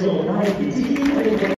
場内